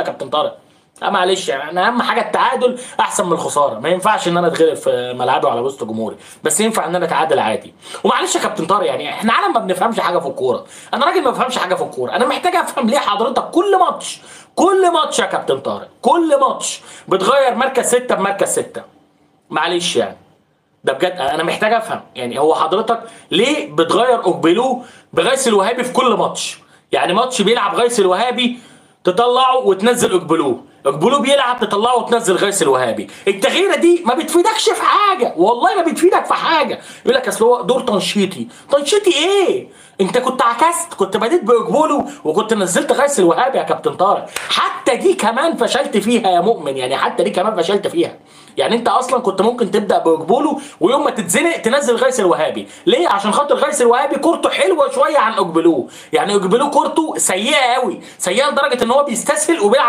يا كابتن طارق. لا معلش يعني أنا أهم حاجة التعادل أحسن من الخسارة. ما ينفعش إن أنا أتغلب في ملعبي وعلى وسط جمهوري. بس ينفع إن أنا أتعادل عادي. ومعلش يا كابتن طارق يعني إحنا عالم ما بنفهمش حاجة في الكورة. أنا راجل ما بفهمش حاجة في الكورة. أنا محتاج أفهم ليه حضرتك كل ماتش كل ماتش يا كابتن طارق كل ماتش بتغير مركز ستة بمركز ستة. معلش يعني. ده بجد أنا محتاج أفهم. يعني هو حضرتك ليه بتغير اوجبيلو بغيث الوهابي في كل ماتش؟ يعني ماتش بيلعب غيث الوهابي تطلعه وتنزل اوجبيلو اوجبيلو بيلعب تطلعه وتنزل غيث الوهابي. التغييرة دي ما بتفيدكش في حاجة. والله ما بتفيدك في حاجة. يقول لك أصل هو دور تنشيطي. تنشيطي إيه؟ أنت كنت عكست كنت بديت باوجبيلو وكنت نزلت غيث الوهابي يا كابتن طارق. حتى دي كمان فشلت فيها يا مؤمن يعني حتى دي كمان فشلت فيها. يعني انت أصلا كنت ممكن تبدأ باوجبولو ويوم ما تتزنق تنزل غيث الوهابي. ليه؟ عشان خاطر غيث الوهابي كورته حلوة شوية عن اوجبلو يعني اوجبلو كورته سيئة قوي سيئة لدرجة إن هو بيستسهل وبيلعب